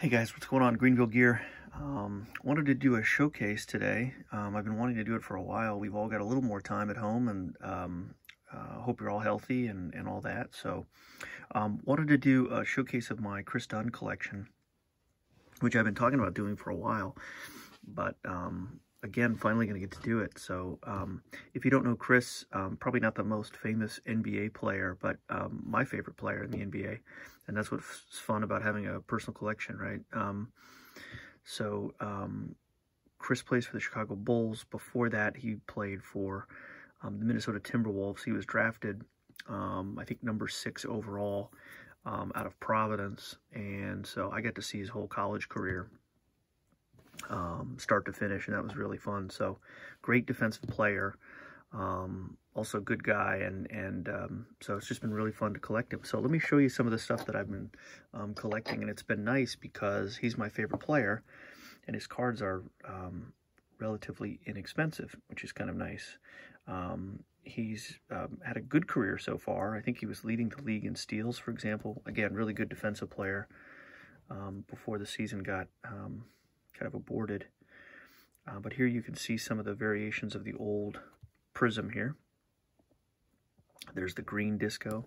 Hey guys, what's going on? Greenville Gear. Um, wanted to do a showcase today. Um, I've been wanting to do it for a while. We've all got a little more time at home and um, uh, hope you're all healthy and, and all that. So um, wanted to do a showcase of my Kris Dunn collection, which I've been talking about doing for a while. But um, again, finally going to get to do it. So um, if you don't know Kris, um, probably not the most famous NBA player, but um, my favorite player in the NBA. And that's what's fun about having a personal collection, right? Um, so um, Kris plays for the Chicago Bulls. Before that, he played for um, the Minnesota Timberwolves. He was drafted, I think, number six overall out of Providence. And so I got to see his whole college career um, start to finish, and that was really fun. So, great defensive player, um, also good guy, and and um, so it's just been really fun to collect him. So let me show you some of the stuff that I've been um, collecting, and it's been nice because he's my favorite player, and his cards are um, relatively inexpensive, which is kind of nice. Um, he's had a good career so far. I think he was leading the league in steals, for example. Again, really good defensive player. before the season got kind of aborted. Uh, but here you can see some of the variations of the old Prizm here. There's the green disco.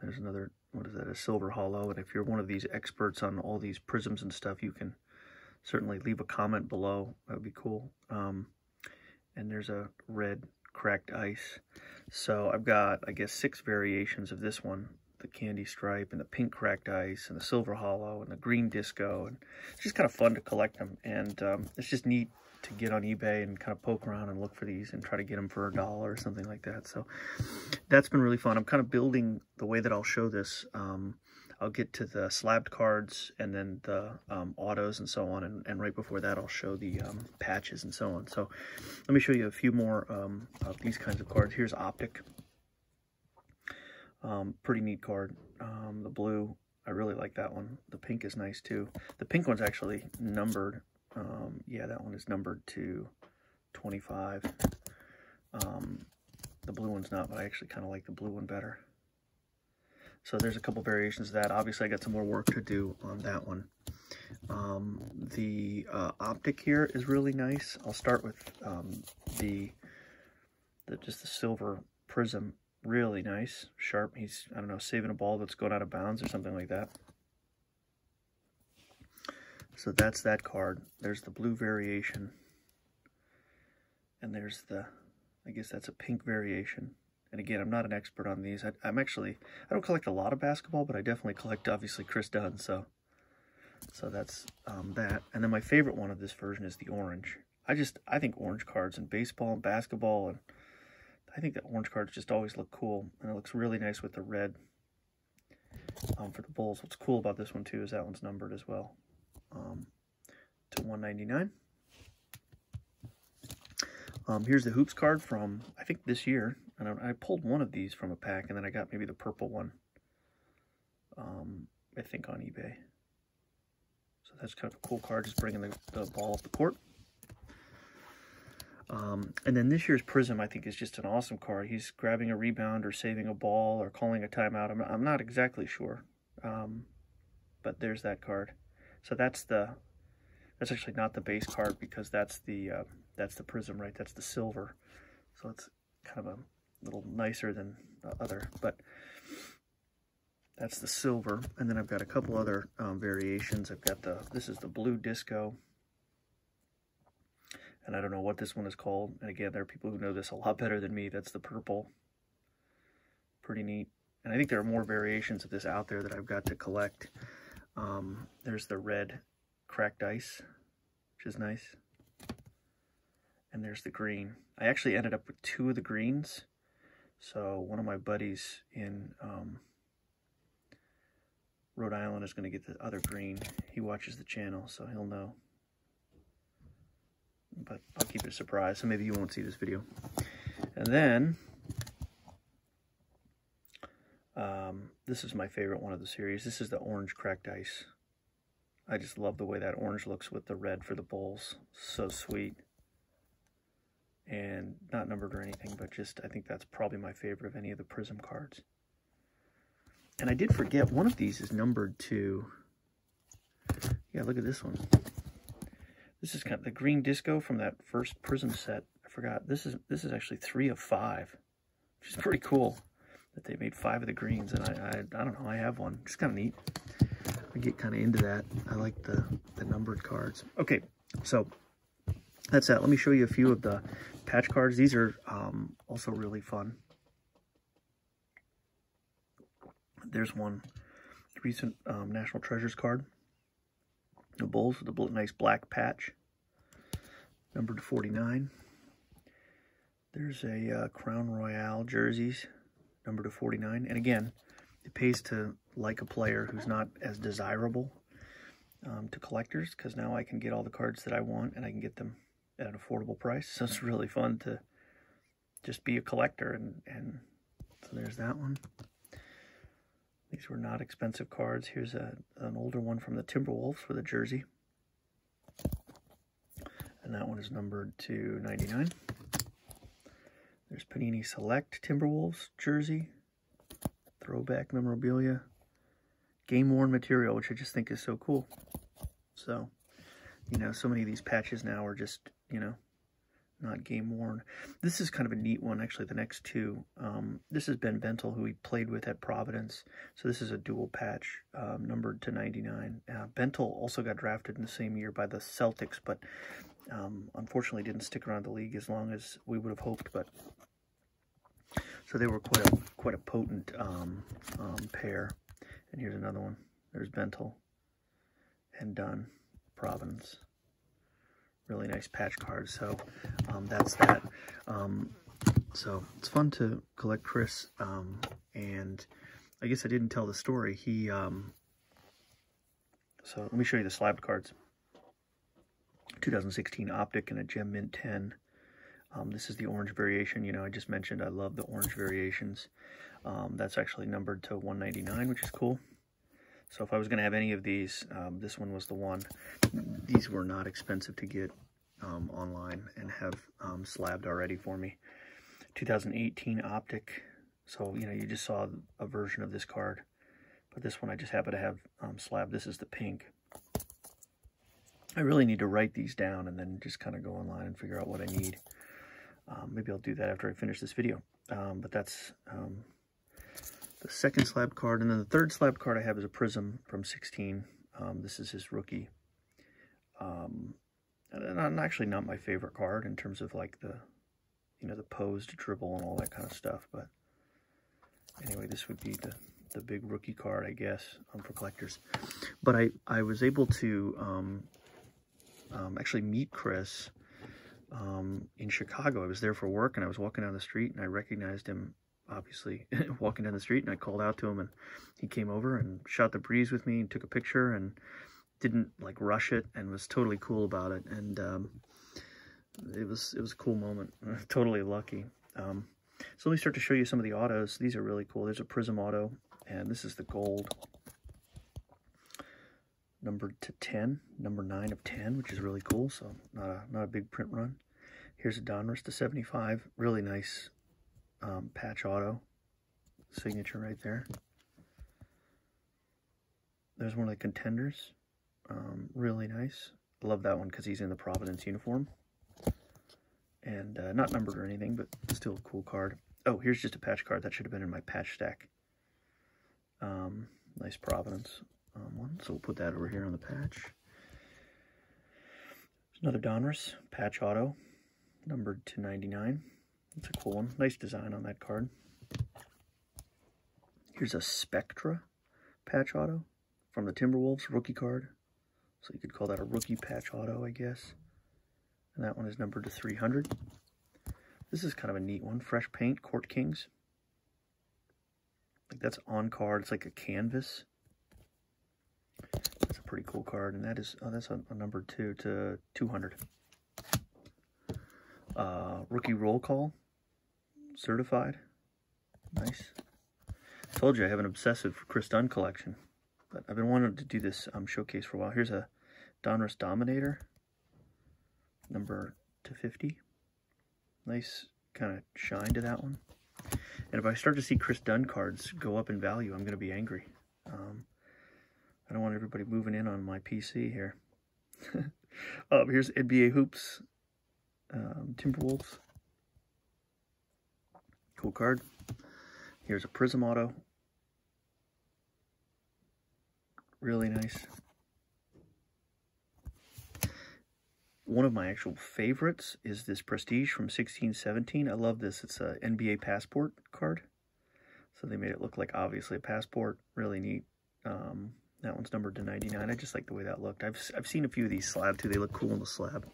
There's another, what is that, a silver holo. And if you're one of these experts on all these Prizms and stuff, you can certainly leave a comment below. That would be cool. Um, and there's a red cracked ice. So I've got, I guess, six variations of this one the candy stripe and the pink cracked ice and the silver holo and the green disco. And it's just kind of fun to collect them. And um, it's just neat to get on eBay and kind of poke around and look for these and try to get them for a dollar or something like that. So that's been really fun. I'm kind of building the way that I'll show this. Um, I'll get to the slabbed cards and then the um, autos and so on. And, and, right before that, I'll show the um, patches and so on. So let me show you a few more um, of these kinds of cards. Here's Optic. Um, pretty neat card. Um, the blue, I really like that one. The pink is nice too. The pink one's actually numbered. Um, yeah, that one is numbered to 25. Um, the blue one's not, but I actually kind of like the blue one better. So there's a couple variations of that. Obviously, I got some more work to do on that one. Um, the uh, optic here is really nice. I'll start with um, the, the just the silver Prizm Really nice. Sharp. He's, I don't know, saving a ball that's going out of bounds or something like that. So that's that card. There's the blue variation. And there's the, I guess that's a pink variation. And again, I'm not an expert on these. I, am actually, I don't collect a lot of basketball, but I definitely collect, obviously, Kris Dunn. So, so that's um, that. And then my favorite one of this version is the orange. I just, I think orange cards in baseball and basketball and I think the orange cards just always look cool, and it looks really nice with the red um, for the Bulls. What's cool about this one, too, is that one's numbered as well um, to 199 um, Here's the Hoops card from, I think, this year. And I, pulled one of these from a pack, and then I got maybe the purple one, um, I think, on eBay. So that's kind of a cool card, just bringing the, the ball up the court. Um, and then this year's Prizm, I think, is just an awesome card. He's grabbing a rebound or saving a ball or calling a timeout. I'm, I'm not exactly sure. Um, but there's that card. So that's the, that's actually not the base card because that's the, uh, that's the Prizm, right? That's the silver. So it's kind of a little nicer than the other, but that's the silver. And then I've got a couple other um, variations. I've got the, this is the blue disco and I don't know what this one is called. And again, there are people who know this a lot better than me. That's the purple. Pretty neat. And I think there are more variations of this out there that I've got to collect. Um, there's the red cracked ice, which is nice. And there's the green. I actually ended up with two of the greens. So one of my buddies in um, Rhode Island is going to get the other green. He watches the channel, so he'll know but I'll keep it a surprise, so maybe you won't see this video. And then, um, this is my favorite one of the series. This is the orange cracked ice. I just love the way that orange looks with the red for the Bulls. So sweet. And not numbered or anything, but just I think that's probably my favorite of any of the Prizm cards. and I did forget, one of these is numbered to, yeah, look at this one. This is kind of the green disco from that first Prizm set. I forgot. This is this is actually three of five, which is pretty cool that they made five of the greens. And I, I, I don't know, I have one. It's kind of neat. I get kind of into that. I like the, the numbered cards. Okay, so that's that. Let me show you a few of the patch cards. These are um, also really fun. There's one recent um, National Treasures card. The Bulls with a nice black patch. Numbered to 49. There's a uh, Crown Royale jerseys. Numbered to 49. And again, it pays to like a player who's not as desirable um, to collectors because now I can get all the cards that I want and I can get them at an affordable price. So it's really fun to just be a collector and, and so there's that one. These were not expensive cards. Here's a, an older one from the Timberwolves for the jersey. And that one is numbered to 99. There's Panini Select Timberwolves jersey. Throwback memorabilia. Game worn material, which I just think is so cool. So, you know, so many of these patches now are just, you know, not game worn. This is kind of a neat one, actually, the next two. Um, this is Ben Bentil, who he played with at Providence. So this is a dual patch, um, numbered to 99. Uh, Bentil also got drafted in the same year by the Celtics, but um, unfortunately didn't stick around the league as long as we would have hoped. But So they were quite a, quite a potent um, um, pair. And here's another one. There's Bentil and Dunn, Providence really nice patch cards. So um, that's that. Um, so it's fun to collect Kris. Um, and I guess I didn't tell the story. He, um, so let me show you the slab cards. 2016 Optic and a Gem Mint 10. Um, this is the orange variation. You know, I just mentioned I love the orange variations. Um, that's actually numbered to 199, which is cool. So if I was going to have any of these, um, this one was the one. These were not expensive to get um, online and have um, slabbed already for me. 2018 Optic. So, you know, you just saw a version of this card. But this one I just happen to have um, slab. This is the pink. I really need to write these down and then just kind of go online and figure out what I need. Um, maybe I'll do that after I finish this video. Um, but that's the second slab card. And then the third slab card I have is a Prizm from 16. Um, this is his rookie. Um, and actually not my favorite card in terms of like the, you know, the posed dribble and all that kind of stuff. But anyway, this would be the, the big rookie card, I guess, um, for collectors. But I, I was able to um, um, actually meet Kris um, in Chicago. I was there for work and I was walking down the street and I recognized him obviously walking down the street and I called out to him and he came over and shot the breeze with me and took a picture and didn't like rush it and was totally cool about it. And um, it was it was a cool moment. Totally lucky. Um, so let me start to show you some of the autos. These are really cool. There's a Prizm auto and this is the gold numbered to 10 number 9 of 10 which is really cool so not a not a big print run. Here's a Donruss to 75 really nice um, patch auto signature right there. There's one of the contenders. Um, really nice. Love that one because he's in the Providence uniform. And uh, not numbered or anything, but still a cool card. Oh, here's just a patch card. That should have been in my patch stack. Um, nice Providence um, one. So we'll put that over here on the patch. There's another Donruss, patch auto, numbered to 99. That's a cool one. Nice design on that card. Here's a Spectra patch auto from the Timberwolves rookie card. So you could call that a rookie patch auto, I guess. And that one is numbered to 300. This is kind of a neat one. Fresh paint, Court Kings. Like that's on card. It's like a canvas. That's a pretty cool card. And that is, oh, that's a, a number two to 200. Uh, rookie roll call certified. Nice. Told you I have an obsessive Kris Dunn collection. But I've been wanting to do this um, showcase for a while. Here's a Donruss Dominator. Number 250. Nice kind of shine to that one. And if I start to see Kris Dunn cards go up in value, I'm going to be angry. Um, I don't want everybody moving in on my PC here. uh, here's NBA Hoops, um, Timberwolves. Cool card. Here's a Prizm Auto. Really nice. One of my actual favorites is this Prestige from 1617. I love this. It's a NBA Passport card. So they made it look like obviously a passport. Really neat. Um, that one's numbered to 99. I just like the way that looked. I've, I've seen a few of these slab too. They look cool in the slab.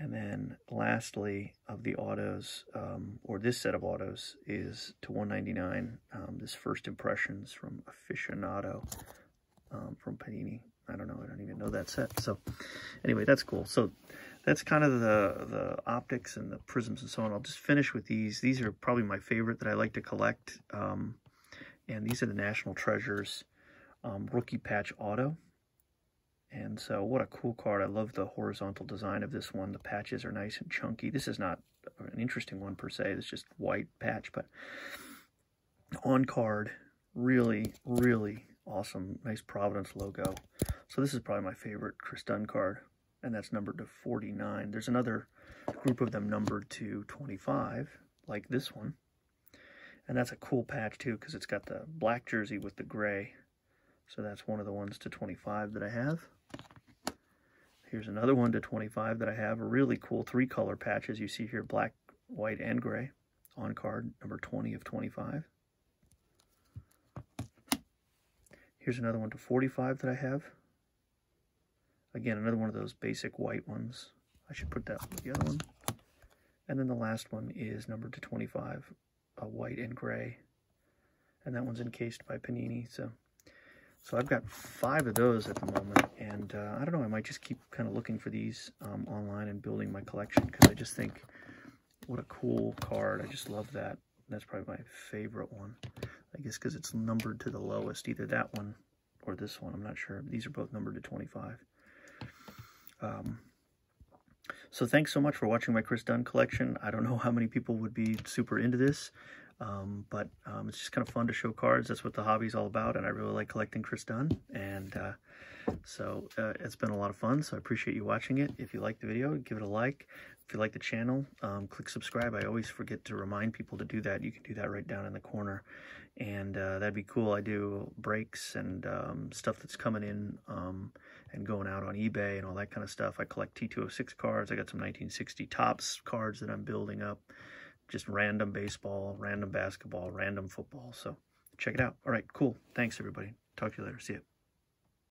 And then lastly of the autos, um, or this set of autos, is to 199 um, this First Impressions from Aficionado um, from Panini. I don't know. I don't even know that set. So anyway, that's cool. So that's kind of the, the optics and the Prizms and so on. I'll just finish with these. These are probably my favorite that I like to collect. Um, and these are the National Treasures um, Rookie Patch Auto. And so what a cool card. I love the horizontal design of this one. The patches are nice and chunky. This is not an interesting one per se. It's just white patch, but on card, really, really awesome. Nice Providence logo. So this is probably my favorite Kris Dunn card, and that's numbered to 49. There's another group of them numbered to 25, like this one. And that's a cool patch too, because it's got the black jersey with the gray. So that's one of the ones to 25 that I have. Here's another one to 25 that I have. A really cool three color patch, as you see here, black, white, and gray on card, number 20 of 25. Here's another one to 45 that I have. Again, another one of those basic white ones. I should put that with the other one. And then the last one is numbered to 25, a white and gray. And that one's encased by Panini. So so I've got five of those at the moment. And uh, I don't know, I might just keep kind of looking for these um, online and building my collection because I just think what a cool card. I just love that. That's probably my favorite one. I guess because it's numbered to the lowest, either that one or this one. I'm not sure. These are both numbered to 25. Um, so thanks so much for watching my Kris Dunn collection. I don't know how many people would be super into this, um, but um, it's just kind of fun to show cards. That's what the hobby's all about, and I really like collecting Kris Dunn. And uh, so uh, it's been a lot of fun, so I appreciate you watching it. If you like the video, give it a like. If you like the channel, um, click subscribe. I always forget to remind people to do that. You can do that right down in the corner, and uh, that'd be cool. I do breaks and um, stuff that's coming in um, and going out on eBay and all that kind of stuff. I collect T206 cards. I got some 1960 Topps cards that I'm building up. Just random baseball, random basketball, random football. So check it out. All right, cool. Thanks, everybody. Talk to you later. See you.